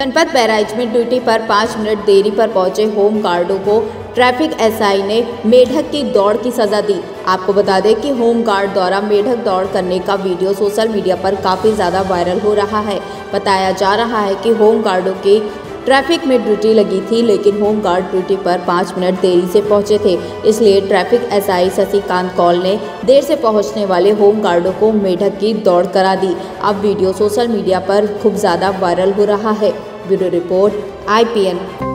जनपद बहराइच में ड्यूटी पर पाँच मिनट देरी पर पहुँचे होम गार्डों को ट्रैफ़िक एसआई ने मेढक की दौड़ की सजा दी। आपको बता दें कि होम गार्ड द्वारा मेढक दौड़ करने का वीडियो सोशल मीडिया पर काफ़ी ज़्यादा वायरल हो रहा है। बताया जा रहा है कि होम गार्डों की ट्रैफ़िक में ड्यूटी लगी थी, लेकिन होम गार्ड ड्यूटी पर पाँच मिनट देरी से पहुँचे थे। इसलिए ट्रैफ़िक एसआई शशिकांत कौल ने देर से पहुँचने वाले होम गार्डों को मेढक की दौड़ करा दी। अब वीडियो सोशल मीडिया पर खूब ज़्यादा वायरल हो रहा है। Bureau Report, IPN.